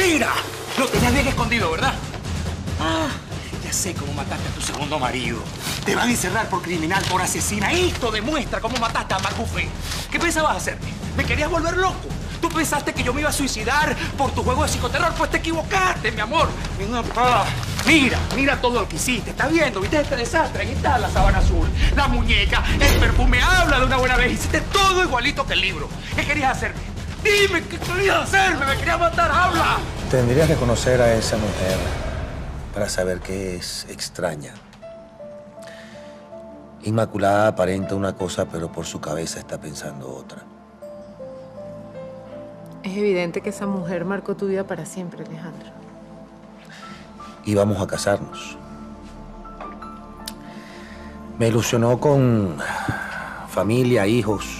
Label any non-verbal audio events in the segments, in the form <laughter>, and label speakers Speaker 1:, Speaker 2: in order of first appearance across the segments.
Speaker 1: ¡Mira! Lo tenías bien escondido, ¿verdad? Ah, ya sé cómo mataste a tu segundo marido. Te van a encerrar por criminal, por asesina. Esto demuestra cómo mataste a Macufe. ¿Qué pensabas hacerme? ¿Me querías volver loco? ¿Tú pensaste que yo me iba a suicidar por tu juego de psicoterror? Pues te equivocaste, mi amor. Mira, mira todo lo que hiciste. ¿Estás viendo? ¿Viste este desastre? Ahí está la sábana azul, la muñeca, el perfume. Habla de una buena vez. Hiciste todo igualito que el libro. ¿Qué querías hacerme? Dime, ¿qué querías hacerme? ¿Me querías matar? ¡Habla!
Speaker 2: Tendrías que conocer a esa mujer para saber que es extraña. Inmaculada aparenta una cosa, pero por su cabeza está pensando otra.
Speaker 3: Es evidente que esa mujer marcó tu vida para siempre, Alejandro.
Speaker 2: Íbamos a casarnos. Me ilusionó con familia, hijos.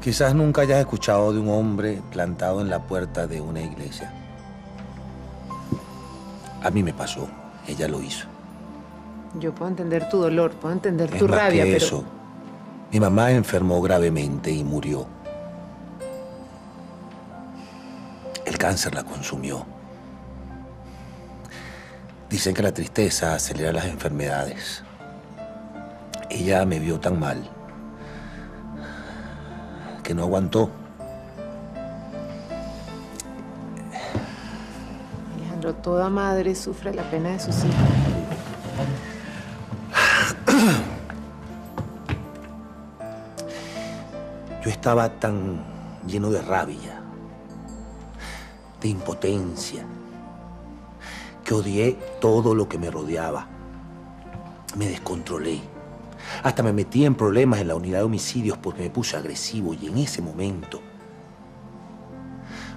Speaker 2: Quizás nunca hayas escuchado de un hombre plantado en la puerta de una iglesia. A mí me pasó, ella lo hizo.
Speaker 3: Yo puedo entender tu dolor, puedo entender
Speaker 2: Es
Speaker 3: tu
Speaker 2: más
Speaker 3: rabia,
Speaker 2: que
Speaker 3: pero...
Speaker 2: eso. Mi mamá enfermó gravemente y murió. El cáncer la consumió. Dicen que la tristeza acelera las enfermedades. Ella me vio tan mal que no aguantó.
Speaker 3: Alejandro, toda madre sufre la pena de sus hijos. <clears throat>
Speaker 2: Yo estaba tan lleno de rabia, de impotencia, que odié todo lo que me rodeaba. Me descontrolé. Hasta me metí en problemas en la unidad de homicidios porque me puse agresivo y en ese momento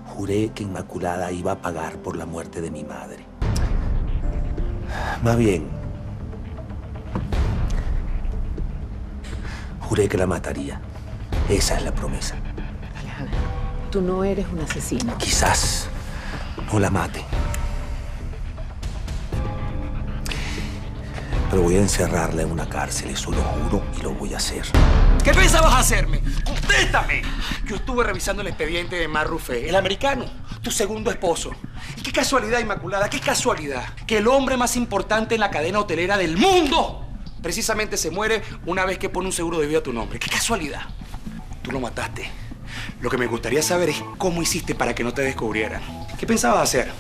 Speaker 2: juré que Inmaculada iba a pagar por la muerte de mi madre. Más bien, juré que la mataría. Esa es la promesa.
Speaker 3: Alejandro, tú no eres un asesino.
Speaker 2: Quizás no la mate. Pero voy a encerrarla en una cárcel, eso lo juro y lo voy a hacer.
Speaker 1: ¿Qué pensabas hacerme? ¡Contéstame! Yo estuve revisando el expediente de Marrufe, el americano, tu segundo esposo. Y qué casualidad, Inmaculada, qué casualidad que el hombre más importante en la cadena hotelera del mundo precisamente se muere una vez que pone un seguro de vida a tu nombre. ¡Qué casualidad! Tú lo mataste. Lo que me gustaría saber es cómo hiciste para que no te descubrieran. ¿Qué pensabas hacer?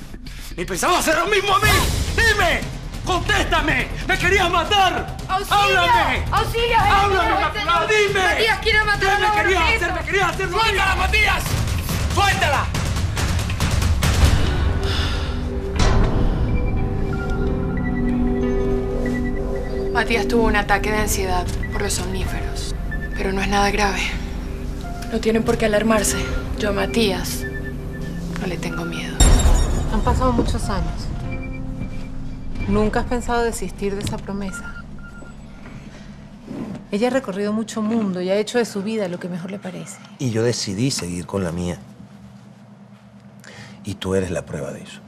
Speaker 1: ¿Ni pensabas hacer lo mismo a mí? ¡Dime! ¡Contéstame! ¡Me querías matar!
Speaker 4: ¡Auxilio!
Speaker 1: ¡Háblame!
Speaker 4: ¡Auxilio!
Speaker 1: ¡Háblame,
Speaker 4: ¡Auxilio!
Speaker 1: Inmaculada! ¡Dime!
Speaker 4: Matías quiere matar
Speaker 1: ¿Qué
Speaker 4: a
Speaker 1: me querías hacer? ¡Me querías hacer
Speaker 4: ¡Suéltala! Matías!
Speaker 1: ¡Suéltala!
Speaker 5: Matías tuvo un ataque de ansiedad por los somníferos, pero no es nada grave. No tienen por qué alarmarse. Yo a Matías no le tengo miedo.
Speaker 3: Han pasado muchos años. ¿Nunca has pensado desistir de esa promesa? Ella ha recorrido mucho mundo y ha hecho de su vida lo que mejor le parece.
Speaker 2: Y yo decidí seguir con la mía. Y tú eres la prueba de eso.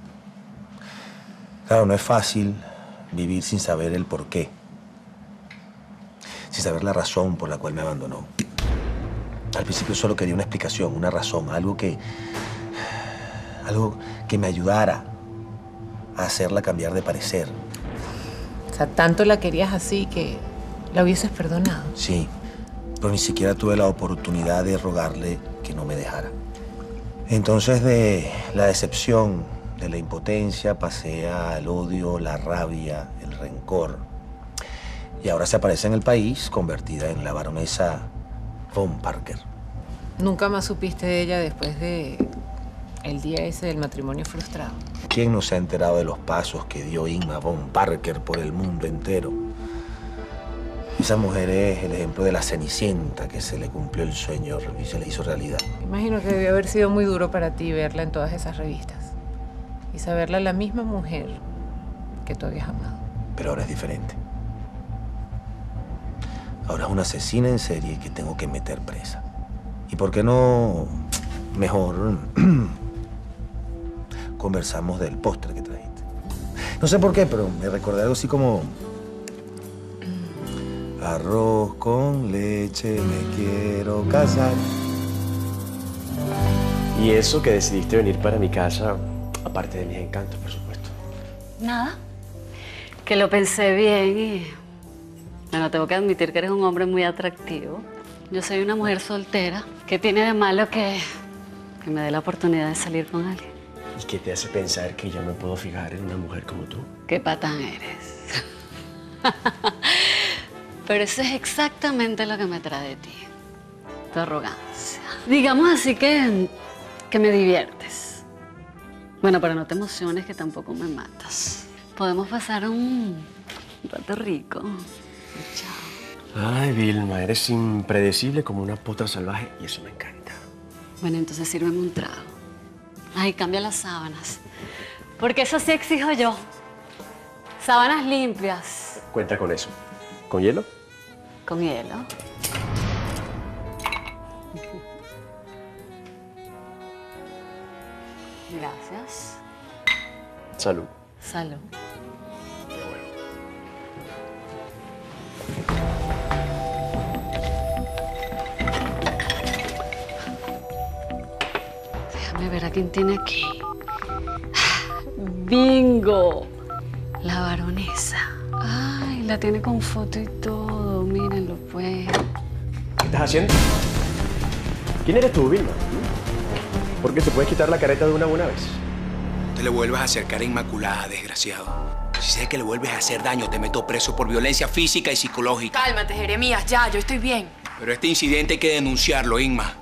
Speaker 2: Claro, no es fácil vivir sin saber el por qué. Sin saber la razón por la cual me abandonó. Al principio solo quería una explicación, una razón, algo que. algo que me ayudara a hacerla cambiar de parecer.
Speaker 3: O sea, tanto la querías así que la hubieses perdonado.
Speaker 2: Sí, pero ni siquiera tuve la oportunidad de rogarle que no me dejara. Entonces de la decepción, de la impotencia, pasé al odio, la rabia, el rencor. Y ahora se aparece en el país convertida en la baronesa Von Parker.
Speaker 3: Nunca más supiste de ella después de el día ese del matrimonio frustrado.
Speaker 2: ¿Quién no se ha enterado de los pasos que dio Inma Von Parker por el mundo entero? Esa mujer es el ejemplo de la cenicienta que se le cumplió el sueño y se le hizo realidad.
Speaker 3: Imagino que debió haber sido muy duro para ti verla en todas esas revistas. Y saberla la misma mujer que tú habías amado.
Speaker 2: Pero ahora es diferente. Ahora es una asesina en serie que tengo que meter presa. ¿Y por qué no mejor <clears throat> conversamos del postre que trajiste? No sé por qué, pero me recordé algo así como... Arroz con leche, me quiero casar.
Speaker 4: Y eso que decidiste venir para mi casa, aparte de mis encantos, por supuesto.
Speaker 6: Nada. Que lo pensé bien y... Bueno, tengo que admitir que eres un hombre muy atractivo. Yo soy una mujer soltera. ¿Qué tiene de malo que, que me dé la oportunidad de salir con alguien?
Speaker 4: ¿Y qué te hace pensar que yo me puedo fijar en una mujer como tú?
Speaker 6: ¿Qué patán eres? <laughs> Pero eso es exactamente lo que me trae de ti. Tu arrogancia. Digamos así que, que me diviertes. Bueno, pero no te emociones que tampoco me matas. Podemos pasar un rato rico. Chao.
Speaker 4: Ay, Vilma, eres impredecible como una potra salvaje y eso me encanta.
Speaker 6: Bueno, entonces sírveme un trago. Ay, cambia las sábanas. Porque eso sí exijo yo. Sábanas limpias,
Speaker 4: Cuenta con eso. ¿Con hielo?
Speaker 6: con hielo. Gracias.
Speaker 4: Salud.
Speaker 6: Salud. Déjame ver a quién tiene aquí. ¡Bingo! La baronesa. Ay, la tiene con foto y todo. Mírenlo, pues.
Speaker 4: ¿Qué estás haciendo? ¿Quién eres tú, Vilma? ¿Por qué te puedes quitar la careta de una buena vez?
Speaker 1: No te le vuelvas a acercar a Inmaculada, desgraciado. Si sé que le vuelves a hacer daño, te meto preso por violencia física y psicológica.
Speaker 5: Cálmate, Jeremías, ya, yo estoy bien.
Speaker 1: Pero este incidente hay que denunciarlo, Inma.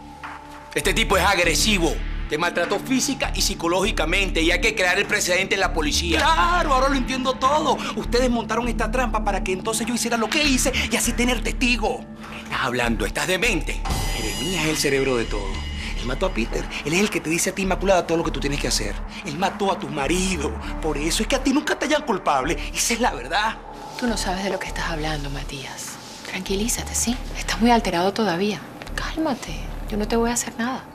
Speaker 1: Este tipo es agresivo. Te maltrató física y psicológicamente y hay que crear el precedente en la policía. Claro, ahora lo entiendo todo. Ustedes montaron esta trampa para que entonces yo hiciera lo que hice y así tener testigo. Estás hablando, estás demente. Jeremías es el cerebro de todo. Él mató a Peter. Él es el que te dice a ti, Inmaculada, todo lo que tú tienes que hacer. Él mató a tu marido. Por eso es que a ti nunca te hallan culpable. Esa es la verdad.
Speaker 5: Tú no sabes de lo que estás hablando, Matías. Tranquilízate, ¿sí? Estás muy alterado todavía. Cálmate. Yo no te voy a hacer nada.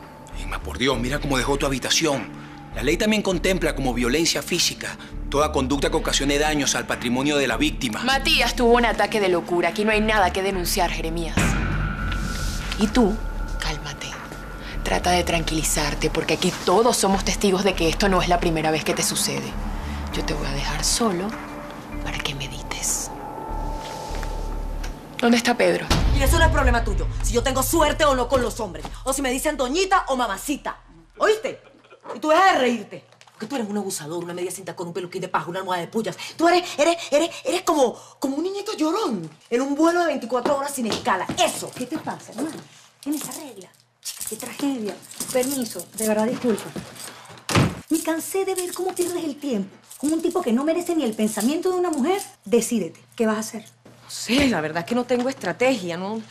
Speaker 1: Inma, por Dios, mira cómo dejó tu habitación. La ley también contempla como violencia física toda conducta que ocasione daños al patrimonio de la víctima.
Speaker 5: Matías tuvo un ataque de locura. Aquí no hay nada que denunciar, Jeremías. Y tú, cálmate. Trata de tranquilizarte, porque aquí todos somos testigos de que esto no es la primera vez que te sucede. Yo te voy a dejar solo para que. ¿Dónde está Pedro?
Speaker 7: Y eso no es problema tuyo. Si yo tengo suerte o no con los hombres. O si me dicen doñita o mamacita. ¿Oíste? Y tú dejas de reírte. Porque tú eres un abusador, una media cinta con un peluquín de paja, una almohada de pullas. Tú eres, eres, eres, eres como, como un niñito llorón. En un vuelo de 24 horas sin escala. Eso. ¿Qué te pasa, hermano? Tienes esa regla. Qué tragedia. Permiso. De verdad, disculpa. Me cansé de ver cómo pierdes el tiempo. Como un tipo que no merece ni el pensamiento de una mujer. Decídete. ¿Qué vas a hacer? No sé, la verdad es que no tengo estrategia, ¿no?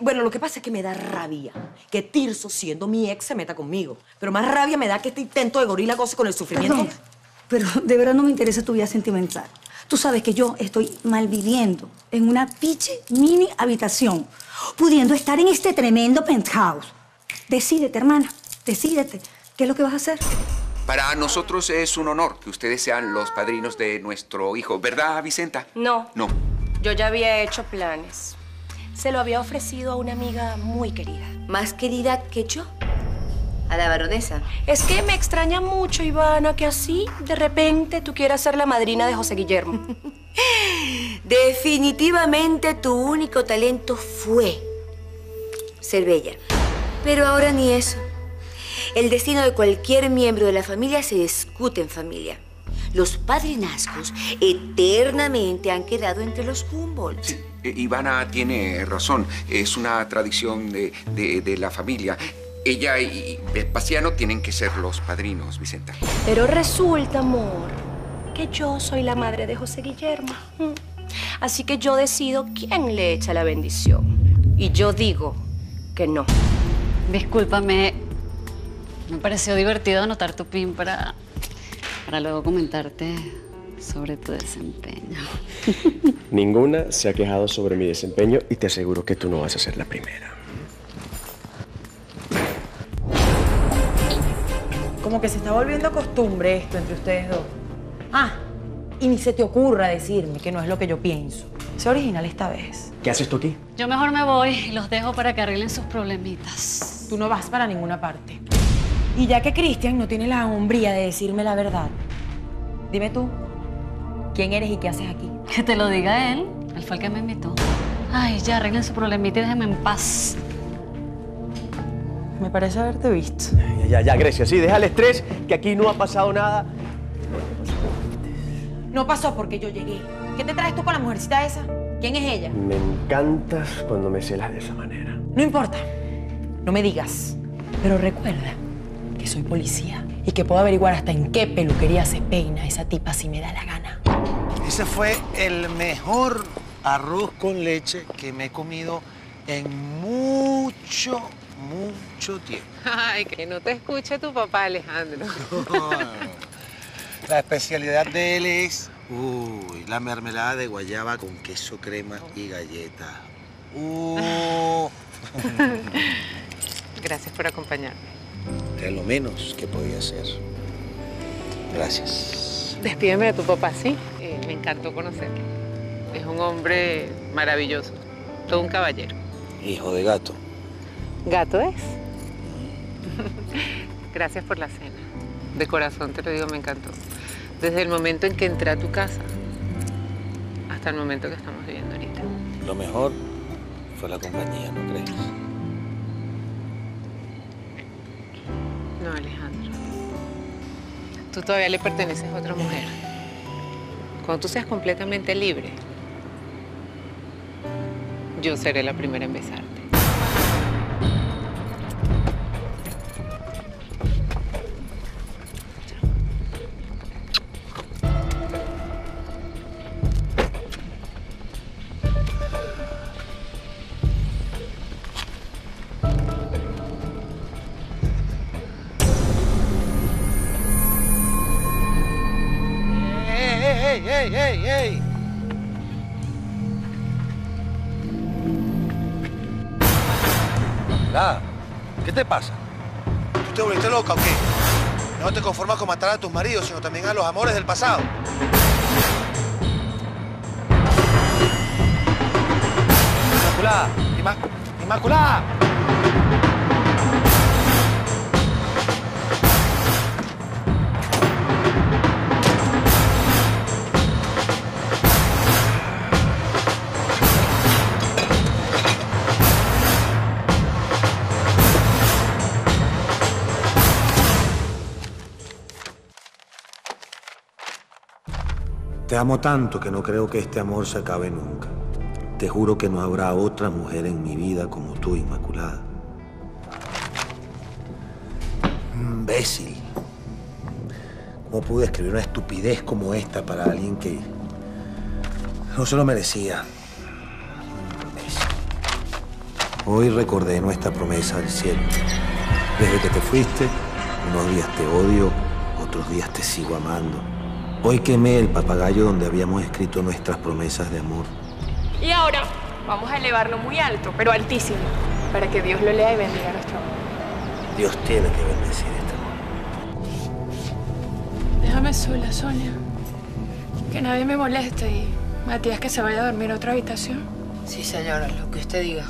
Speaker 7: Bueno, lo que pasa es que me da rabia que Tirso, siendo mi ex, se meta conmigo. Pero más rabia me da que este intento de gorila goce con el sufrimiento.
Speaker 8: Perdón, pero de verdad no me interesa tu vida sentimental. Tú sabes que yo estoy malviviendo en una piche mini habitación, pudiendo estar en este tremendo penthouse. Decídete, hermana, decídete. ¿Qué es lo que vas a hacer?
Speaker 9: Para nosotros es un honor que ustedes sean los padrinos de nuestro hijo, ¿verdad, Vicenta?
Speaker 10: No.
Speaker 9: No.
Speaker 10: Yo ya había hecho planes. Se lo había ofrecido a una amiga muy querida.
Speaker 7: ¿Más querida que yo? A la baronesa.
Speaker 10: Es que me extraña mucho, Ivana, que así, de repente, tú quieras ser la madrina de José Guillermo. <laughs>
Speaker 7: Definitivamente tu único talento fue ser bella. Pero ahora ni eso. El destino de cualquier miembro de la familia se discute en familia. Los padrinazgos eternamente han quedado entre los Humboldt.
Speaker 9: Sí, eh, Ivana tiene razón. Es una tradición de, de- de la familia. Ella y Vespasiano tienen que ser los padrinos, Vicenta.
Speaker 10: Pero resulta, amor, que yo soy la madre de José Guillermo. Mm. Así que yo decido quién le echa la bendición. Y yo digo que no.
Speaker 6: Discúlpame. Me pareció divertido anotar tu pin para, para luego comentarte sobre tu desempeño. <laughs>
Speaker 4: Ninguna se ha quejado sobre mi desempeño y te aseguro que tú no vas a ser la primera.
Speaker 7: Como que se está volviendo costumbre esto entre ustedes dos. Ah, y ni se te ocurra decirme que no es lo que yo pienso. Sé original esta vez.
Speaker 4: ¿Qué haces tú aquí?
Speaker 6: Yo mejor me voy y los dejo para que arreglen sus problemitas.
Speaker 7: Tú no vas para ninguna parte. Y ya que Cristian no tiene la hombría de decirme la verdad, dime tú, ¿quién eres y qué haces aquí?
Speaker 6: Que te lo diga él. Él fue el que me invitó. Ay, ya, arreglen su problemita y déjenme en paz.
Speaker 7: Me parece haberte visto.
Speaker 4: Ya, ya, ya, Grecia, sí, deja el estrés, que aquí no ha pasado nada.
Speaker 7: No pasó porque yo llegué. ¿Qué te traes tú con la mujercita esa? ¿Quién es ella?
Speaker 4: Me encantas cuando me celas de esa manera.
Speaker 7: No importa. No me digas. Pero recuerda que soy policía y que puedo averiguar hasta en qué peluquería se peina esa tipa si me da la gana.
Speaker 2: Ese fue el mejor arroz con leche que me he comido en mucho, mucho tiempo.
Speaker 3: Ay, que no te escuche tu papá, Alejandro. <laughs>
Speaker 2: La especialidad de él es uy, la mermelada de guayaba con queso, crema y galleta. Uh, <laughs>
Speaker 3: Gracias por acompañarme.
Speaker 2: Era lo menos que podía hacer. Gracias.
Speaker 3: Despídeme de tu papá, ¿sí? Eh, me encantó conocerlo. Es un hombre maravilloso, todo un caballero.
Speaker 2: Hijo de gato.
Speaker 3: ¿Gato es? <laughs> Gracias por la cena. De corazón te lo digo, me encantó. Desde el momento en que entré a tu casa hasta el momento que estamos viviendo ahorita.
Speaker 2: Lo mejor fue la compañía, ¿no crees?
Speaker 3: Alejandro. Tú todavía le perteneces a otra mujer. Cuando tú seas completamente libre, yo seré la primera en besarte.
Speaker 2: ¡Ey, ey, ey, ey. ¿Qué te pasa? ¿Tú te volviste loca o qué? No te conformas con matar a tus maridos, sino también a los amores del pasado. Inmaculada, Inma- Inmaculada. Te amo tanto que no creo que este amor se acabe nunca. Te juro que no habrá otra mujer en mi vida como tú, Inmaculada. Imbécil. ¿Cómo pude escribir una estupidez como esta para alguien que no se lo merecía? Hoy recordé nuestra promesa al cielo. Desde que te fuiste, unos días te odio, otros días te sigo amando. Hoy quemé el papagayo donde habíamos escrito nuestras promesas de amor.
Speaker 5: Y ahora vamos a elevarlo muy alto, pero altísimo, para que Dios lo lea y bendiga nuestro amor.
Speaker 2: Dios tiene que bendecir este amor.
Speaker 5: Déjame sola, Sonia. Que nadie me moleste y Matías que se vaya a dormir a otra habitación.
Speaker 7: Sí, señora, lo que usted diga.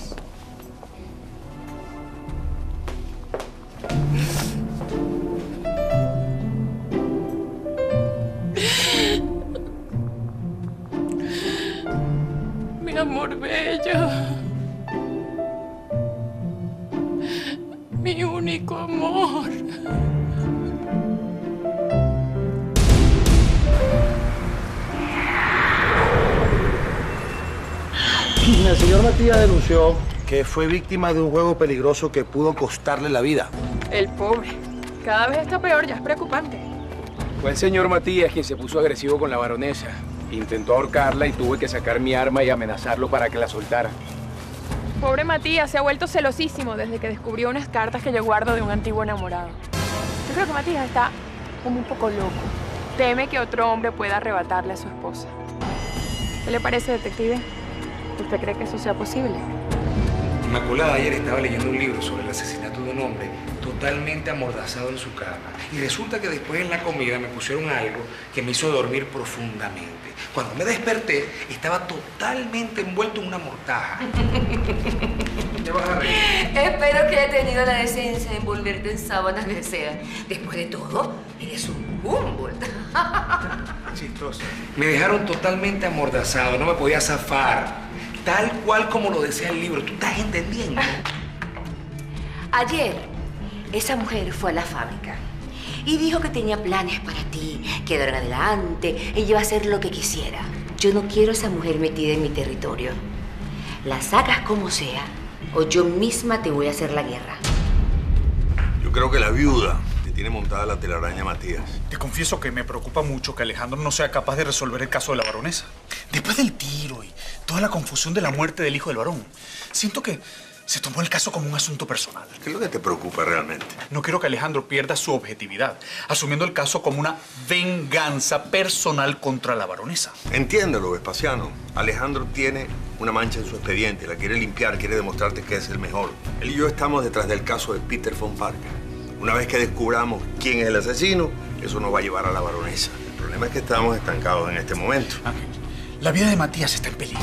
Speaker 2: Fue víctima de un juego peligroso que pudo costarle la vida.
Speaker 5: El pobre. Cada vez está peor, ya es preocupante.
Speaker 11: Fue el señor Matías quien se puso agresivo con la baronesa. Intentó ahorcarla y tuve que sacar mi arma y amenazarlo para que la soltara.
Speaker 5: Pobre Matías se ha vuelto celosísimo desde que descubrió unas cartas que yo guardo de un antiguo enamorado. Yo creo que Matías está como un poco loco. Teme que otro hombre pueda arrebatarle a su esposa. ¿Qué le parece, detective? ¿Usted cree que eso sea posible?
Speaker 1: Inmaculada ayer estaba leyendo un libro sobre el asesinato de un hombre totalmente amordazado en su cama. Y resulta que después en la comida me pusieron algo que me hizo dormir profundamente. Cuando me desperté, estaba totalmente envuelto en una mortaja. <laughs> ¿Te vas a reír?
Speaker 10: Espero que haya tenido la decencia de envolverte en sábanas de seda. Después de todo, eres un Humboldt.
Speaker 1: Chistoso. Me dejaron totalmente amordazado, no me podía zafar. Tal cual como lo decía el libro. ¿Tú estás entendiendo? <laughs>
Speaker 10: Ayer, esa mujer fue a la fábrica y dijo que tenía planes para ti, que de ahora en adelante ella iba a hacer lo que quisiera. Yo no quiero a esa mujer metida en mi territorio. La sacas como sea, o yo misma te voy a hacer la guerra.
Speaker 12: Yo creo que la viuda tiene montada la telaraña Matías.
Speaker 13: Te confieso que me preocupa mucho que Alejandro no sea capaz de resolver el caso de la baronesa. Después del tiro y toda la confusión de la muerte del hijo del varón, siento que se tomó el caso como un asunto personal.
Speaker 12: ¿Qué es lo que te preocupa realmente?
Speaker 13: No quiero que Alejandro pierda su objetividad, asumiendo el caso como una venganza personal contra la baronesa.
Speaker 12: Entiéndelo, Vespasiano. Alejandro tiene una mancha en su expediente, la quiere limpiar, quiere demostrarte que es el mejor. Él y yo estamos detrás del caso de Peter von Parker. Una vez que descubramos quién es el asesino, eso nos va a llevar a la baronesa. El problema es que estamos estancados en este momento.
Speaker 13: La vida de Matías está en peligro.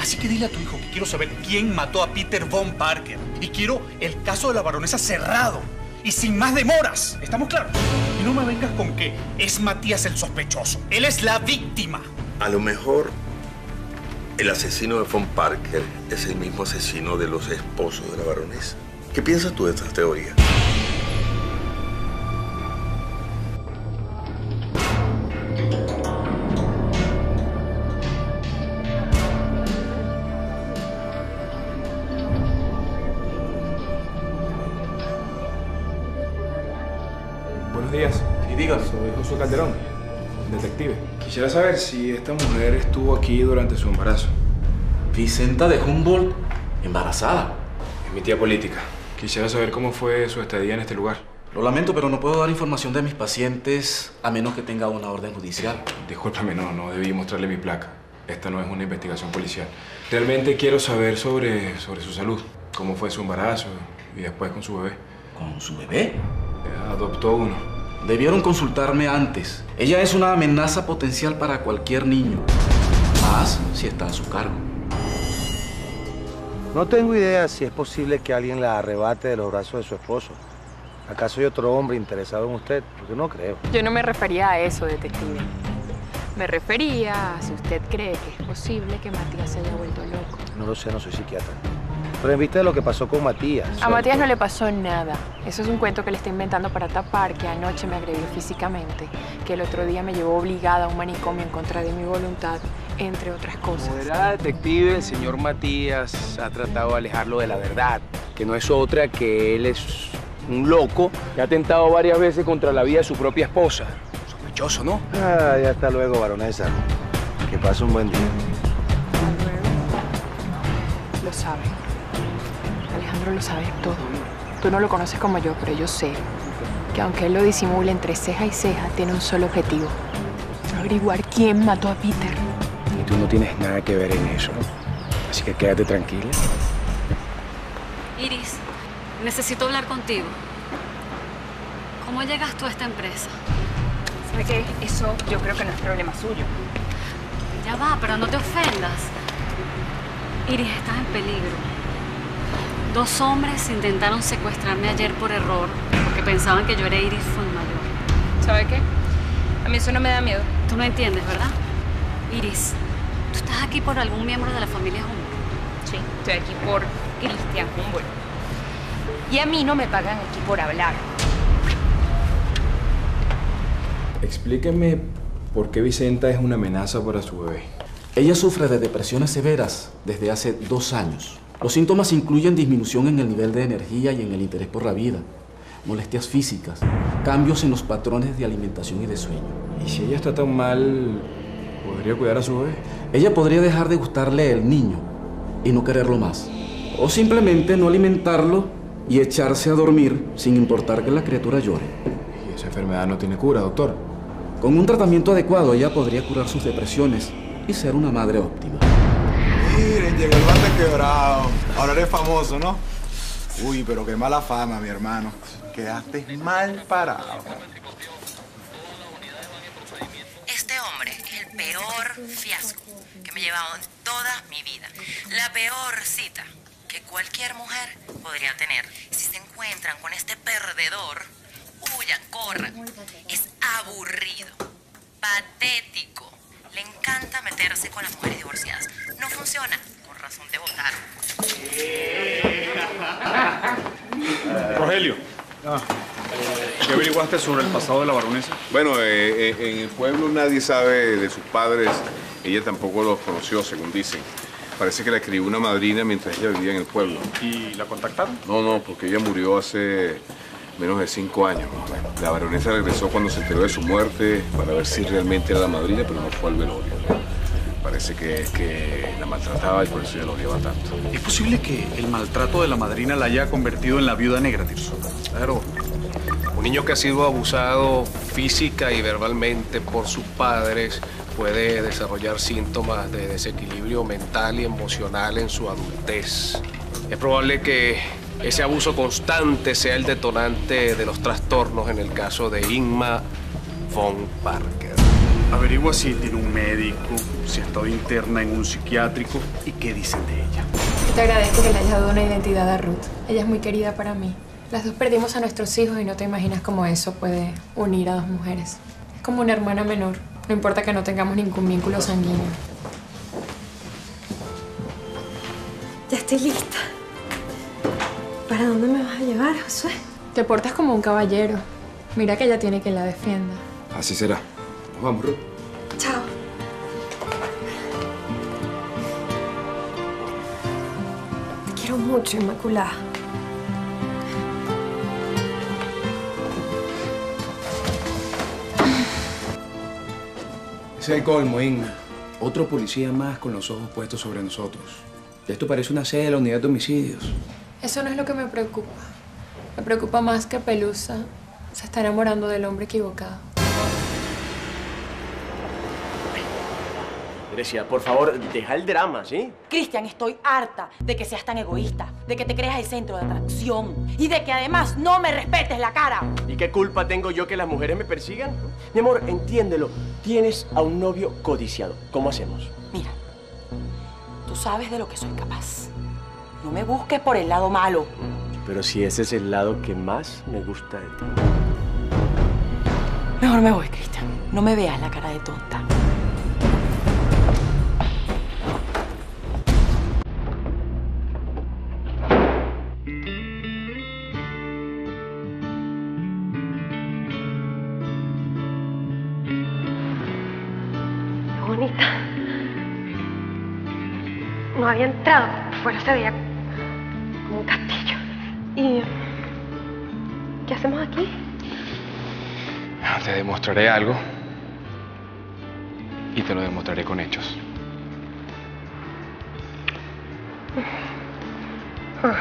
Speaker 13: Así que dile a tu hijo que quiero saber quién mató a Peter Von Parker. Y quiero el caso de la baronesa cerrado. Y sin más demoras. ¿Estamos claros? Y no me vengas con que es Matías el sospechoso. Él es la víctima.
Speaker 12: A lo mejor el asesino de Von Parker es el mismo asesino de los esposos de la baronesa. ¿Qué piensas tú de estas teorías?
Speaker 11: Josué Calderón, detective. Quisiera saber si esta mujer estuvo aquí durante su embarazo.
Speaker 14: Vicenta de Humboldt, embarazada.
Speaker 11: Es mi tía política. Quisiera saber cómo fue su estadía en este lugar.
Speaker 14: Lo lamento, pero no puedo dar información de mis pacientes a menos que tenga una orden judicial.
Speaker 11: Discúlpame, no, no debí mostrarle mi placa. Esta no es una investigación policial. Realmente quiero saber sobre, sobre su salud. Cómo fue su embarazo y después con su bebé.
Speaker 14: ¿Con su bebé?
Speaker 11: Adoptó uno.
Speaker 14: Debieron consultarme antes. Ella es una amenaza potencial para cualquier niño. Más si está a su cargo.
Speaker 2: No tengo idea si es posible que alguien la arrebate de los brazos de su esposo. ¿Acaso hay otro hombre interesado en usted? Porque no creo.
Speaker 5: Yo no me refería a eso, detective. Me refería a si usted cree que es posible que Matías se haya vuelto loco.
Speaker 2: No lo sé, no soy psiquiatra. Pero en vista de lo que pasó con Matías.
Speaker 5: A Matías no le pasó nada. Eso es un cuento que le está inventando para tapar que anoche me agredió físicamente, que el otro día me llevó obligada a un manicomio en contra de mi voluntad, entre otras cosas.
Speaker 11: Como era detective, el señor Matías ha tratado de alejarlo de la verdad, que no es otra que él es un loco que ha tentado varias veces contra la vida de su propia esposa. Sospechoso, ¿no?
Speaker 2: Ah, ya hasta luego, baronesa. Que pase un buen día.
Speaker 5: Lo sabe. Alejandro lo sabe todo. Tú no lo conoces como yo, pero yo sé que aunque él lo disimule entre ceja y ceja, tiene un solo objetivo. Averiguar quién mató a Peter.
Speaker 11: Y tú no tienes nada que ver en eso. Así que quédate tranquila.
Speaker 6: Iris, necesito hablar contigo. ¿Cómo llegas tú a esta empresa?
Speaker 5: ¿Sabe qué? Eso yo creo que no es problema suyo.
Speaker 6: Ya va, pero no te ofendas. Iris, estás en peligro. Dos hombres intentaron secuestrarme ayer por error porque pensaban que yo era Iris Mayor.
Speaker 5: ¿Sabe qué? A mí eso no me da miedo.
Speaker 6: Tú no entiendes, ¿verdad? Iris, ¿tú estás aquí por algún miembro de la familia Humboldt?
Speaker 5: Sí, estoy aquí por Cristian Humboldt. Y a mí no me pagan aquí por hablar.
Speaker 11: Explíqueme por qué Vicenta es una amenaza para su bebé.
Speaker 14: Ella sufre de depresiones severas desde hace dos años. Los síntomas incluyen disminución en el nivel de energía y en el interés por la vida, molestias físicas, cambios en los patrones de alimentación y de sueño.
Speaker 11: ¿Y si ella está tan mal, podría cuidar a su bebé?
Speaker 14: Ella podría dejar de gustarle el niño y no quererlo más. O simplemente no alimentarlo y echarse a dormir sin importar que la criatura llore.
Speaker 11: ¿Y esa enfermedad no tiene cura, doctor?
Speaker 14: Con un tratamiento adecuado ella podría curar sus depresiones y ser una madre óptima.
Speaker 15: Miren, llegó el bate quebrado. Ahora eres famoso, ¿no? Uy, pero qué mala fama, mi hermano. Quedaste mal parado.
Speaker 16: Este hombre es el peor fiasco que me he llevado en toda mi vida. La peor cita que cualquier mujer podría tener. Si se encuentran con este perdedor, huyan, corran. Es aburrido, patético. Le encanta meterse con las mujeres divorciadas. No funciona. Con razón de votar. <laughs>
Speaker 13: Rogelio, ¿qué averiguaste sobre el pasado de la baronesa?
Speaker 17: Bueno, eh, eh, en el pueblo nadie sabe de sus padres. Ella tampoco los conoció, según dicen. Parece que la escribió una madrina mientras ella vivía en el pueblo.
Speaker 13: ¿Y la contactaron?
Speaker 17: No, no, porque ella murió hace menos de cinco años. La baronesa regresó cuando se enteró de su muerte para ver si realmente era la madrina, pero no fue al velorio. Parece que, que la maltrataba y por eso ella lo odiaba tanto.
Speaker 13: ¿Es posible que el maltrato de la madrina la haya convertido en la viuda negra, Tirso?
Speaker 18: Claro. Un niño que ha sido abusado física y verbalmente por sus padres puede desarrollar síntomas de desequilibrio mental y emocional en su adultez. Es probable que ese abuso constante sea el detonante de los trastornos en el caso de Inma von Parker.
Speaker 13: Averigua si tiene un médico, si ha estado interna en un psiquiátrico y qué dicen de ella.
Speaker 5: Te agradezco que le hayas dado una identidad a Ruth. Ella es muy querida para mí. Las dos perdimos a nuestros hijos y no te imaginas cómo eso puede unir a dos mujeres. Es como una hermana menor. No importa que no tengamos ningún vínculo sanguíneo.
Speaker 19: Ya estoy lista. ¿Para dónde me vas a llevar, Josué?
Speaker 5: Te portas como un caballero. Mira que ella tiene quien la defienda.
Speaker 17: Así será. Nos vamos, Ruth.
Speaker 19: Chao. Te quiero mucho, Inmaculada.
Speaker 11: Ese es el colmo, Inma. Otro policía más con los ojos puestos sobre nosotros. Esto parece una sede de la unidad de homicidios.
Speaker 5: Eso no es lo que me preocupa. Me preocupa más que Pelusa se está enamorando del hombre equivocado.
Speaker 4: Grecia, por favor, deja el drama, ¿sí?
Speaker 7: Cristian, estoy harta de que seas tan egoísta, de que te creas el centro de atracción y de que además no me respetes la cara.
Speaker 4: ¿Y qué culpa tengo yo que las mujeres me persigan? Mi amor, entiéndelo. Tienes a un novio codiciado. ¿Cómo hacemos?
Speaker 7: Mira, tú sabes de lo que soy capaz. No me busques por el lado malo.
Speaker 4: Pero si ese es el lado que más me gusta de ti.
Speaker 7: Mejor me voy, Cristian. No me veas la cara de tonta.
Speaker 19: Entrado. Fuera se veía como un castillo. ¿Y qué hacemos aquí?
Speaker 18: Te demostraré algo y te lo demostraré con hechos.
Speaker 19: Ah,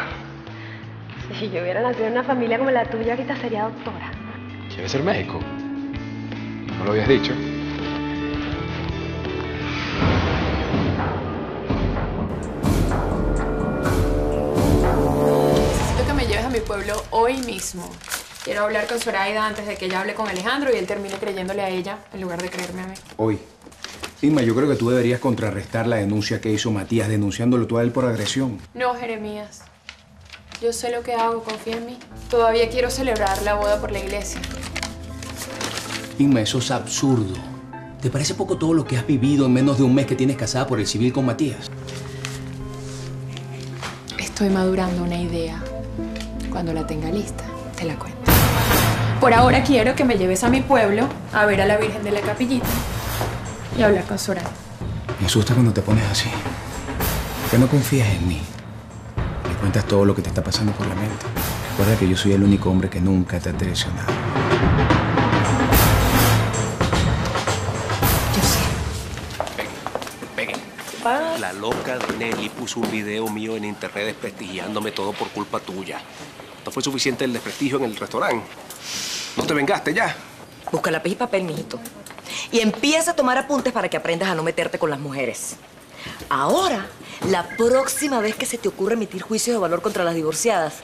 Speaker 19: Si yo hubiera nacido en una familia como la tuya, ahorita sería doctora.
Speaker 18: ¿Quieres ser médico? ¿No lo habías dicho?
Speaker 5: Pueblo hoy mismo. Quiero hablar con Zoraida antes de que ella hable con Alejandro y él termine creyéndole a ella en lugar de creerme a mí.
Speaker 11: Hoy. Inma, yo creo que tú deberías contrarrestar la denuncia que hizo Matías denunciándolo tú a él por agresión.
Speaker 5: No, Jeremías. Yo sé lo que hago, confía en mí. Todavía quiero celebrar la boda por la iglesia.
Speaker 11: Inma, eso es absurdo. ¿Te parece poco todo lo que has vivido en menos de un mes que tienes casada por el civil con Matías?
Speaker 5: Estoy madurando una idea. Cuando la tenga lista, te la cuento. Por ahora quiero que me lleves a mi pueblo a ver a la Virgen de la Capillita y hablar con Soraya.
Speaker 11: Me asusta cuando te pones así. Que no confías en mí. Me cuentas todo lo que te está pasando por la mente. Recuerda que yo soy el único hombre que nunca te ha traicionado.
Speaker 18: La loca de Nelly puso un video mío en internet desprestigiándome todo por culpa tuya. No fue suficiente el desprestigio en el restaurante. ¿No te vengaste ya?
Speaker 7: Busca lápiz y papel, mijito. Y empieza a tomar apuntes para que aprendas a no meterte con las mujeres. Ahora, la próxima vez que se te ocurra emitir juicios de valor contra las divorciadas,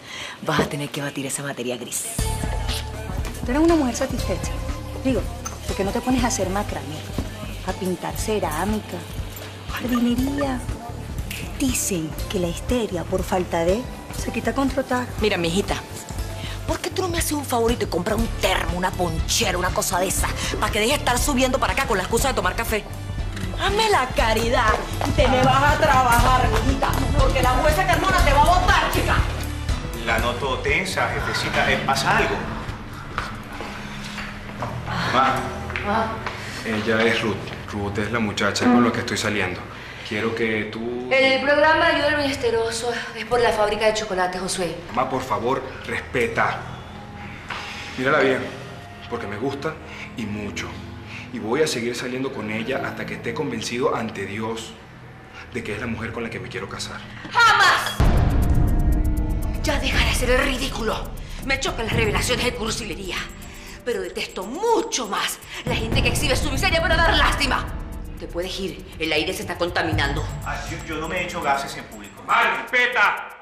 Speaker 7: vas a tener que batir esa materia gris.
Speaker 8: Tú eres una mujer satisfecha. Digo, porque no te pones a hacer macramé, a pintar cerámica, jardinería. Dicen que la histeria por falta de se quita con trotar.
Speaker 7: Mira, mijita, ¿por qué tú no me haces un favor y compras un termo, una ponchera, una cosa de esa, para que dejes de estar subiendo para acá con la excusa de tomar café? Hazme la caridad y te me vas a trabajar, mijita, porque la jueza Carmona te va a votar, chica.
Speaker 1: La noto tensa, jefecita. Eh, ¿Pasa algo?
Speaker 18: Ma, ella es Ruth. Ruth es la muchacha con la que estoy saliendo. Quiero que tú...
Speaker 10: El programa de ayuda al ministerioso es por la fábrica de chocolate, Josué.
Speaker 18: Mamá, por favor, respeta. Mírala bien, porque me gusta y mucho. Y voy a seguir saliendo con ella hasta que esté convencido ante Dios de que es la mujer con la que me quiero casar.
Speaker 10: ¡Jamás! Ya deja de hacer el ridículo. Me chocan las revelaciones de cursilería. Pero detesto mucho más la gente que exhibe su miseria para dar lástima. Te puedes ir, el aire se está contaminando.
Speaker 1: Ah, yo, yo no me he hecho gases en público.
Speaker 18: ¡Mal, respeta!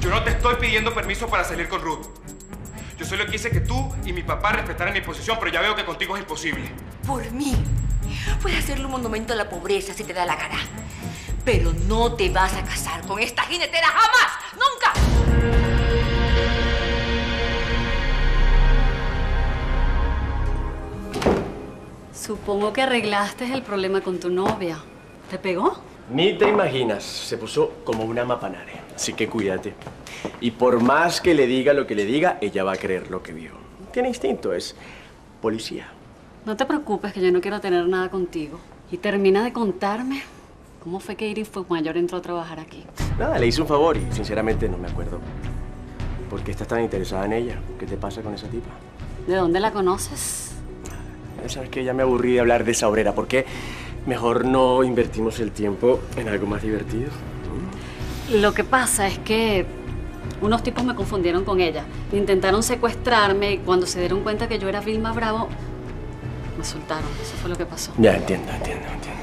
Speaker 18: Yo no te estoy pidiendo permiso para salir con Ruth. Yo solo quise que tú y mi papá respetaran mi posición, pero ya veo que contigo es imposible.
Speaker 10: Por mí. Puedes hacerle un monumento a la pobreza si te da la gana. Pero no te vas a casar con esta jinetera jamás. ¡Nunca!
Speaker 6: Supongo que arreglaste el problema con tu novia. ¿Te pegó?
Speaker 4: Ni te imaginas, se puso como una mapanare. Así que cuídate. Y por más que le diga lo que le diga, ella va a creer lo que vio. Tiene instinto, es policía.
Speaker 6: No te preocupes que yo no quiero tener nada contigo. Y termina de contarme cómo fue que Iris Mayor entró a trabajar aquí.
Speaker 4: Nada, le hice un favor y sinceramente no me acuerdo. ¿Por qué estás tan interesada en ella? ¿Qué te pasa con esa tipa?
Speaker 6: ¿De dónde la conoces?
Speaker 4: Sabes que ya me aburrí de hablar de esa obrera. ¿Por qué mejor no invertimos el tiempo en algo más divertido?
Speaker 6: Lo que pasa es que unos tipos me confundieron con ella. Intentaron secuestrarme y cuando se dieron cuenta que yo era Vilma Bravo, me soltaron. Eso fue lo que pasó.
Speaker 4: Ya, entiendo, entiendo, entiendo.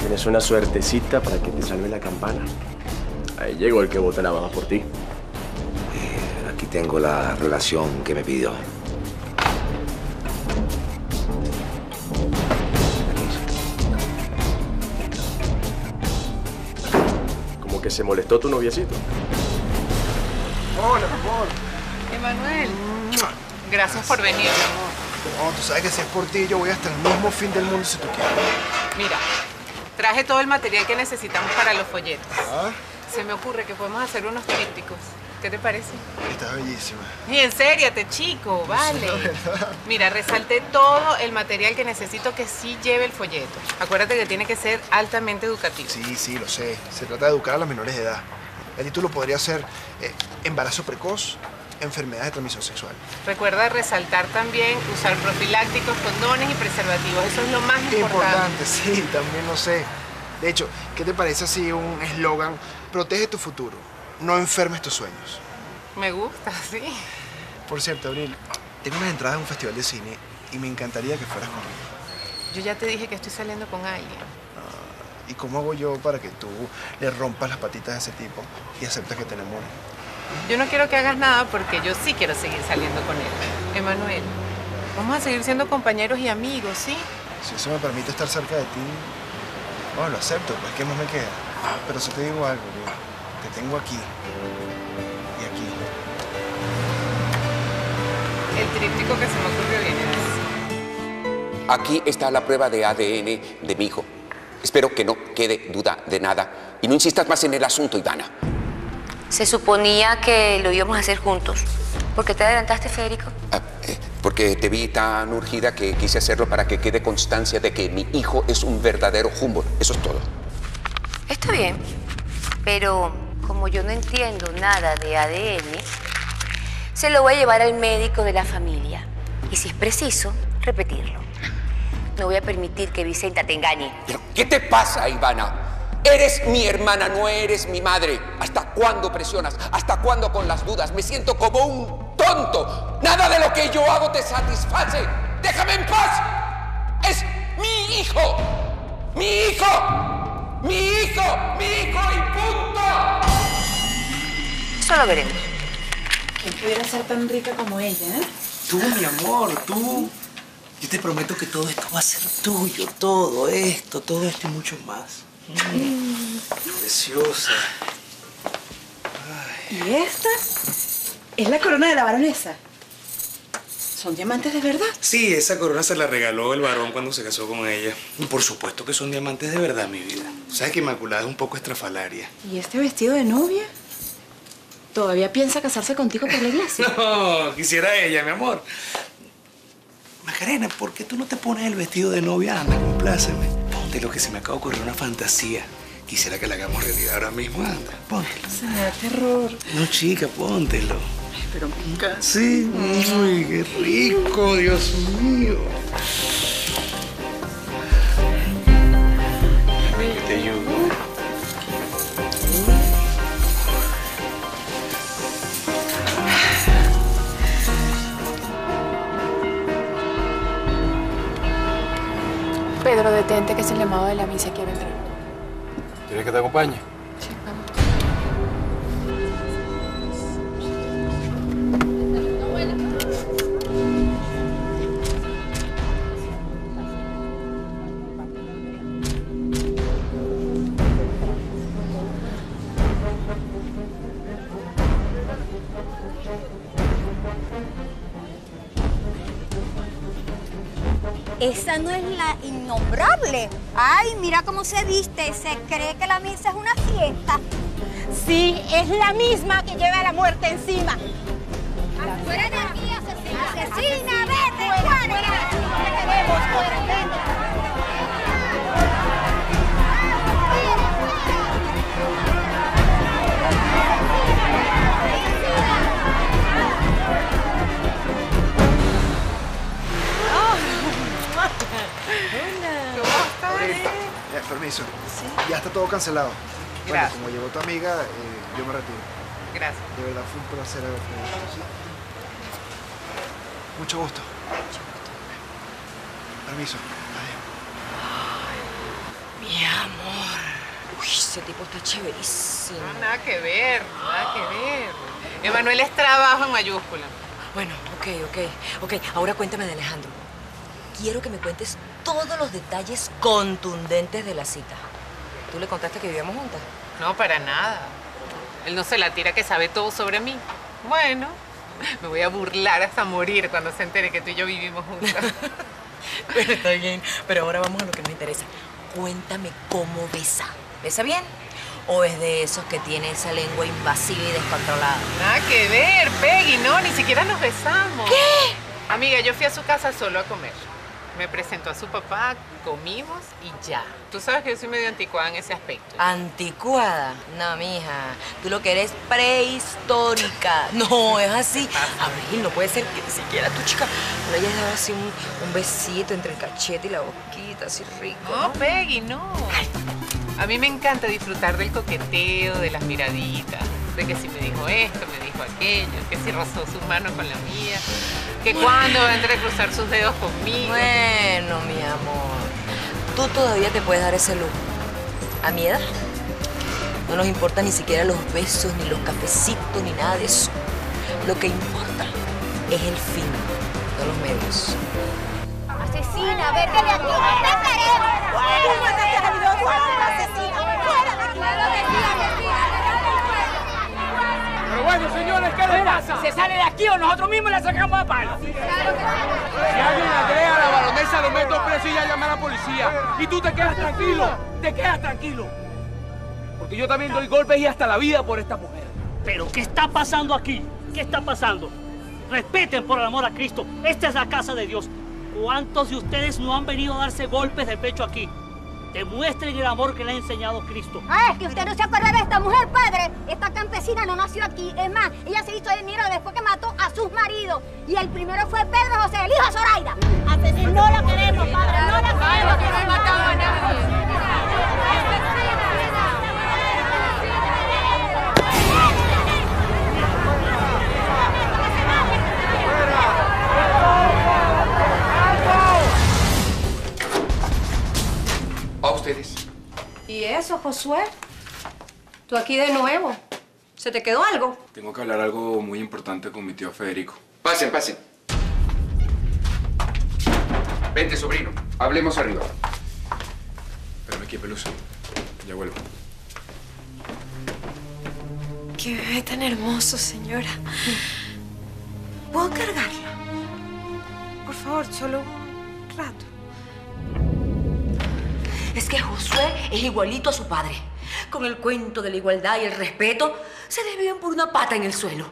Speaker 4: Tienes una suertecita para que te salve la campana. Ahí llegó el que bota la baja por ti.
Speaker 2: Aquí tengo la relación que me pidió.
Speaker 4: Que se molestó tu noviecito.
Speaker 3: Hola, amor. Emanuel. Gracias por venir, mi amor.
Speaker 20: No, tú sabes que si es por ti, yo voy hasta el mismo fin del mundo si tú quieres.
Speaker 3: Mira, traje todo el material que necesitamos para los folletos.
Speaker 20: ¿Ah?
Speaker 3: Se me ocurre que podemos hacer unos trípticos. ¿Qué te parece?
Speaker 20: Estás bellísima.
Speaker 3: Y en serio, te chico, vale. Mira, resalté todo el material que necesito que sí lleve el folleto. Acuérdate que tiene que ser altamente educativo.
Speaker 20: Sí, sí, lo sé. Se trata de educar a las menores de edad. El título podría ser eh, embarazo precoz, enfermedades de transmisión sexual.
Speaker 3: Recuerda resaltar también usar profilácticos, condones y preservativos. Eso es lo más importante.
Speaker 20: Importante, sí, también lo sé. De hecho, ¿qué te parece así un eslogan? Protege tu futuro, no enfermes tus sueños.
Speaker 3: Me gusta, <laughs> sí.
Speaker 20: Por cierto, Abril, tengo unas entradas a un festival de cine y me encantaría que fueras conmigo.
Speaker 3: Yo ya te dije que estoy saliendo con alguien.
Speaker 20: ¿Y cómo hago yo para que tú le rompas las patitas a ese tipo y aceptes que te enamores?
Speaker 3: Yo no quiero que hagas nada porque yo sí quiero seguir saliendo con él. Emanuel, vamos a seguir siendo compañeros y amigos, ¿sí?
Speaker 20: Si eso me permite estar cerca de ti, bueno, lo acepto, pues ¿qué más me queda? Pero si te digo algo, te tengo aquí y aquí.
Speaker 3: El tríptico que se me ocurrió viene de
Speaker 9: Aquí está la prueba de ADN de mi hijo. Espero que no quede duda de nada. Y no insistas más en el asunto, Ivana.
Speaker 10: Se suponía que lo íbamos a hacer juntos. ¿Por qué te adelantaste, Federico?
Speaker 9: Porque te vi tan urgida que quise hacerlo para que quede constancia de que mi hijo es un verdadero Humboldt. Eso es todo.
Speaker 10: Está bien, pero como yo no entiendo nada de ADN, se lo voy a llevar al médico de la familia. Y si es preciso, repetirlo. No voy a permitir que Vicenta te engañe.
Speaker 9: ¿Pero qué te pasa, Ivana? Eres mi hermana, no eres mi madre. ¿Hasta cuándo presionas? ¿Hasta cuándo con las dudas? Me siento como un tonto. Nada de lo que yo hago te satisface. Déjame en paz. Es mi hijo. ¡Mi hijo! ¡Mi hijo! ¡Mi hijo y punto!
Speaker 21: Eso lo veremos.
Speaker 10: ¿Quién pudiera ser tan rica como ella, eh?
Speaker 22: Tú, mi amor, tú. Yo te prometo que todo esto va a ser tuyo, todo esto, todo esto y mucho más. Mm, Preciosa.
Speaker 10: ¿Y esta? Es la corona de la baronesa. ¿Son diamantes de verdad?
Speaker 23: Sí, esa corona se la regaló el varón cuando se casó con ella. Y por supuesto que son diamantes de verdad, mi vida. Sabes que Inmaculada es un poco estrafalaria.
Speaker 10: ¿Y este vestido de novia? ¿Todavía piensa casarse contigo por la iglesia? <laughs>
Speaker 23: No, quisiera ella, mi amor. Macarena, ¿por qué tú no te pones el vestido de novia? Anda, compláceme. Ponte lo que se me acaba de ocurrir una fantasía. Quisiera que la hagamos realidad ahora mismo. Anda, póntelo.
Speaker 10: Se me da terror.
Speaker 23: No, chica, póntelo.
Speaker 10: Pero me encanta.
Speaker 23: Sí, uy, qué rico, Dios mío. Te ayudo.
Speaker 5: Pedro, detente, que es el llamado de la misa quiere entrar.
Speaker 24: ¿Quieres que te acompañe?
Speaker 25: Esa no es la innombrable. Ay, mira cómo se viste. Se cree que la misa es una fiesta. Sí, es la misma que lleva la muerte encima. ¡Fuera de aquí, asesina! ¡Asesina, vete! ¡Fuera!
Speaker 20: Todo cancelado. Bueno,
Speaker 3: Gracias.
Speaker 20: como llegó tu amiga, eh, yo me retiro.
Speaker 3: Gracias.
Speaker 20: De verdad fue un placer haberte visto. ¿sí? Mucho gusto. Permiso.
Speaker 10: Mi amor. Uy, ese tipo está chéverísimo.
Speaker 3: No, nada que ver, nada que ver. Emanuel es trabajo en mayúscula.
Speaker 10: Bueno, ok, ok. Ok, ahora cuéntame de Alejandro. Quiero que me cuentes todos los detalles contundentes de la cita. ¿Tú le contaste que vivíamos juntas?
Speaker 3: No, para nada. Él no se la tira que sabe todo sobre mí. Bueno, me voy a burlar hasta morir cuando se entere que tú y yo vivimos juntas. <laughs>
Speaker 10: Bueno, está bien. Pero ahora vamos a lo que nos interesa. Cuéntame cómo besa. ¿Besa bien? ¿O es de esos que tiene esa lengua invasiva y descontrolada?
Speaker 3: Nada que ver, Peggy, no, ni siquiera nos besamos. ¿Qué? Amiga, yo fui a su casa solo a comer. Me presentó a su papá, comimos y ya. Tú sabes que yo soy medio anticuada en ese aspecto.
Speaker 10: ¿Anticuada? No, mija. Tú lo que eres prehistórica. <laughs> No, es así. Abril, no puede ser que ni siquiera tu chica no le hayas dado así un, un besito entre el cachete y la boquita, así rico.
Speaker 3: No, Peggy, no. A mí me encanta disfrutar del coqueteo, de las miraditas, de que si me dijo esto, me dijo aquello, que si rozó su mano con la mía, que cuando va a entrecruzar sus dedos conmigo.
Speaker 10: Bueno, mi amor. Tú todavía te puedes dar ese lujo. A mi edad, no nos importa ni siquiera los besos, ni los cafecitos, ni nada de eso. Lo que importa es el fin, no los medios.
Speaker 25: Asesina, vete de aquí. ¡Te queremos! ¡Tú mataste a mi Dios! ¡Fuera, asesina! ¡Fuera de aquí!
Speaker 1: Bueno, señores, ¿qué les pasa? ¿Se sale de aquí o nosotros mismos la sacamos a palo? Si alguien agrega a la baronesa, lo meto preso y ya llama a la policía. Y tú te quedas tranquilo, te quedas tranquilo. Porque yo también doy golpes y hasta la vida por esta mujer.
Speaker 26: ¿Pero qué está pasando aquí? ¿Qué está pasando? Respeten por el amor a Cristo. Esta es la casa de Dios. ¿Cuántos de ustedes no han venido a darse golpes de pecho aquí? Demuestren el amor que le ha enseñado Cristo.
Speaker 25: Ah, es que usted no se acuerda de esta mujer, padre. Esta campesina no nació aquí. Es más, ella se hizo de dinero después que mató a sus maridos. Y el primero fue Pedro José, el hijo de Zoraida. Asesino, no la queremos, padre. No la queremos.
Speaker 3: que no he matado
Speaker 9: Va usted
Speaker 7: Josué. Tú aquí de nuevo. ¿Se te quedó algo?
Speaker 11: Tengo que hablar algo muy importante con mi tío Federico.
Speaker 9: Pasen, pasen. Vente, sobrino. Hablemos arriba.
Speaker 11: Espérame aquí, Pelusa. Ya vuelvo.
Speaker 7: Qué bebé tan hermoso, señora. ¿Puedo cargarla? Por favor, solo un rato.
Speaker 10: Es que Josué es igualito a su padre. Con el cuento de la igualdad y el respeto, se desvían por una pata en el suelo.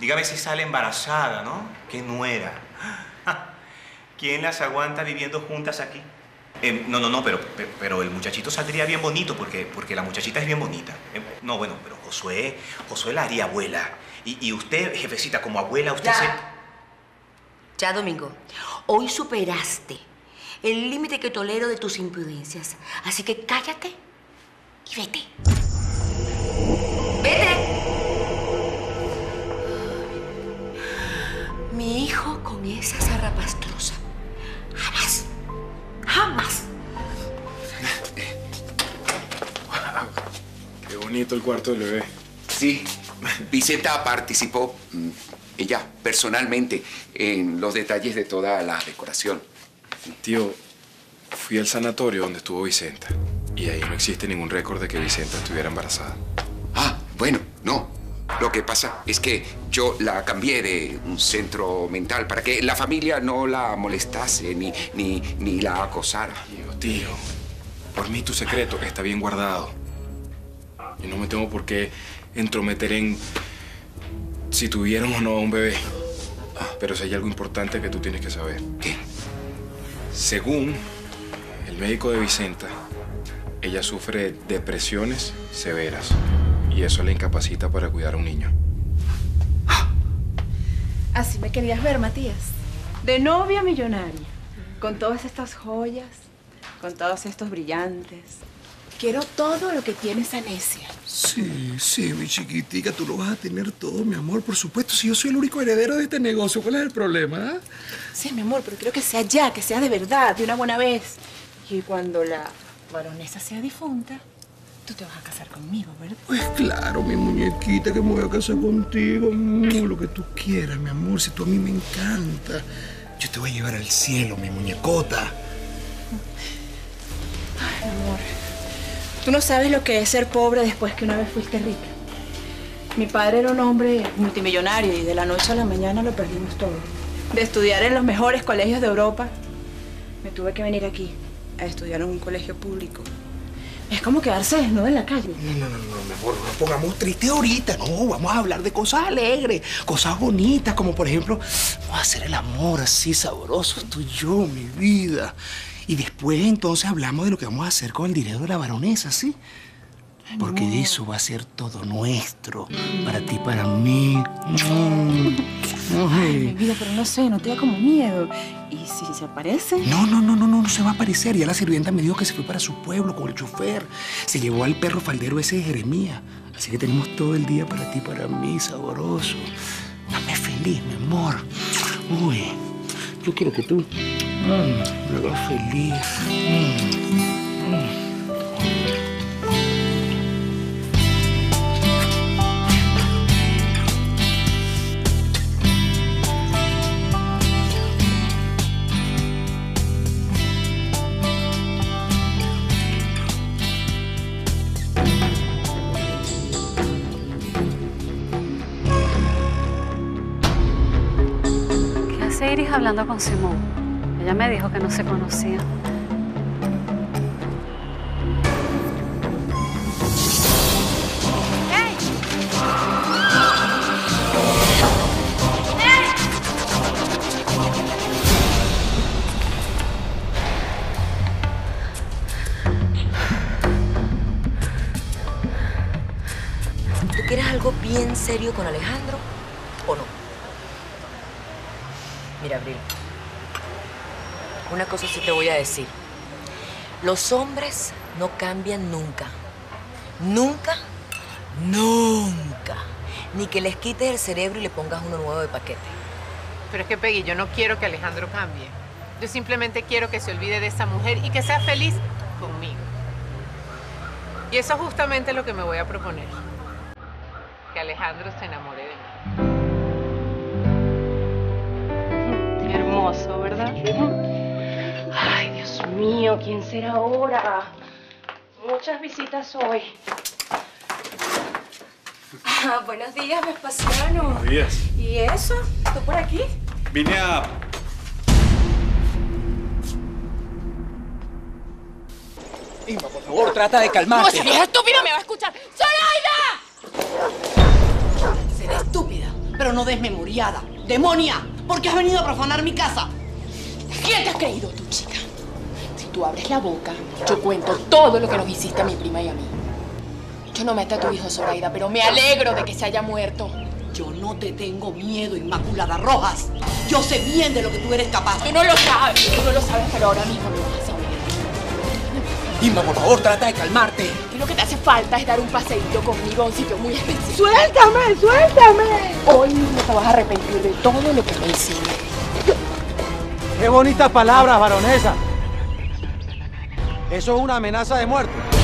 Speaker 2: Dígame si sale embarazada, ¿no? Que nuera. <laughs> ¿Quién las aguanta viviendo juntas aquí? Eh, no, no, no, pero, pero, el muchachito saldría bien bonito porque, porque la muchachita es bien bonita. Eh, no, bueno, pero Josué, Josué la haría abuela. Y, y usted, jefecita, como abuela, usted
Speaker 10: Ya.
Speaker 2: se...
Speaker 10: Ya, Domingo, hoy superaste el límite que tolero de tus imprudencias. Así que cállate y vete. ¡Vete! Mi hijo con esa zarrapastrosa. Jamás. Jamás.
Speaker 11: Qué bonito el cuarto del bebé.
Speaker 9: Sí, Vicenta participó, mm, ella personalmente, en los detalles de toda la decoración.
Speaker 11: Tío, fui al sanatorio donde estuvo Vicenta. Y ahí no existe ningún récord de que Vicenta estuviera embarazada.
Speaker 9: Ah, bueno, no. Lo que pasa es que yo la cambié de un centro mental para que la familia no la molestase ni, ni, ni la acosara.
Speaker 11: Tío, tío, por mí tu secreto está bien guardado. Y no me tengo por qué entrometer en si tuvieron o no un bebé. Ah, Pero si hay algo importante que tú tienes que saber.
Speaker 9: ¿Qué?
Speaker 11: Según el médico de Vicenta, ella sufre depresiones severas. Y eso la incapacita para cuidar a un niño.
Speaker 21: Así me querías ver, Matías. De novia millonaria. Con todas estas joyas, con todos estos brillantes. Quiero todo lo que tiene esa necia.
Speaker 23: Sí, sí, mi chiquitica, tú lo vas a tener todo, mi amor, por supuesto. Si yo soy el único heredero de este negocio, ¿cuál es el problema?
Speaker 21: Sí, mi amor, pero quiero que sea ya, que sea de verdad, de una buena vez. Y cuando la baronesa sea difunta, tú te vas a casar conmigo, ¿verdad?
Speaker 23: Pues claro, mi muñequita, que me voy a casar contigo. lo que tú quieras, mi amor, si tú a mí me encanta. Yo te voy a llevar al cielo, mi muñecota.
Speaker 21: Ay, mi amor. Tú no sabes lo que es ser pobre después que una vez fuiste rica. Mi padre era un hombre multimillonario y de la noche a la mañana lo perdimos todo. De estudiar en los mejores colegios de Europa, me tuve que venir aquí a estudiar en un colegio público. Es como quedarse desnudo en la calle.
Speaker 23: No, no, no, no, mi no nos pongamos tristes ahorita. No, vamos a hablar de cosas alegres, cosas bonitas, como por ejemplo, vamos a hacer el amor así sabroso, tú y yo, mi vida. Y después entonces hablamos de lo que vamos a hacer con el dinero de la baronesa, ¿sí? Porque eso va a ser todo nuestro, para ti, para mí. Mm.
Speaker 21: Ay, mi vida, pero no sé, no te da como miedo. ¿Y si se aparece?
Speaker 23: No, no, no, no, no, no se va a aparecer. Ya la sirvienta me dijo que se fue para su pueblo con el chofer. Se llevó al perro faldero ese de Jeremías. Así que tenemos todo el día para ti, para mí, saboroso. Dame feliz, mi amor. Uy, yo quiero que tú mm, hagas feliz. Mm, mm.
Speaker 6: ¿Qué hace Iris hablando con Simón? Ella me dijo que no se conocían.
Speaker 10: ¿Tú quieres algo bien serio con Alejandro o no? Mira, Abril. Una cosa sí te voy a decir. Los hombres no cambian nunca. Nunca, nunca. Ni que les quites el cerebro y le pongas uno nuevo de paquete.
Speaker 3: Pero es que, Peggy, yo no quiero que Alejandro cambie. Yo simplemente quiero que se olvide de esa mujer y que sea feliz conmigo. Y eso es justamente lo que me voy a proponer. Que Alejandro se enamore de mí.
Speaker 21: Hermoso, ¿verdad? Mío, ¿quién será ahora? Muchas visitas hoy.
Speaker 27: Ah, buenos días, Vespasiano.
Speaker 15: Buenos días.
Speaker 27: ¿Y eso? ¿Tú por aquí?
Speaker 15: Vine a...
Speaker 1: Inma, por favor, trata de calmarte.
Speaker 27: ¡No, esa vieja estúpida me va a escuchar! ¡Zoraida! Seré estúpida, pero no desmemoriada. ¡Demonia! ¿Por qué has venido a profanar mi casa? ¿Quién te has creído tú, chica? Tú abres la boca, yo cuento todo lo que nos hiciste a mi prima y a mí. Yo no maté a tu hijo, Zoraida, pero me alegro de que se haya muerto. Yo no te tengo miedo, Inmaculada Rojas. Yo sé bien de lo que tú eres capaz. Tú no lo sabes, tú no lo sabes, pero ahora mismo lo vas a saber.
Speaker 1: Inma, por favor, trata de calmarte.
Speaker 27: Que lo que te hace falta es dar un paseíto conmigo a un sitio muy especial.
Speaker 21: ¡Suéltame, suéltame!
Speaker 27: Hoy mismo te vas a arrepentir de todo lo que me hiciste.
Speaker 28: Qué bonitas palabras, baronesa. Eso es una amenaza de muerte.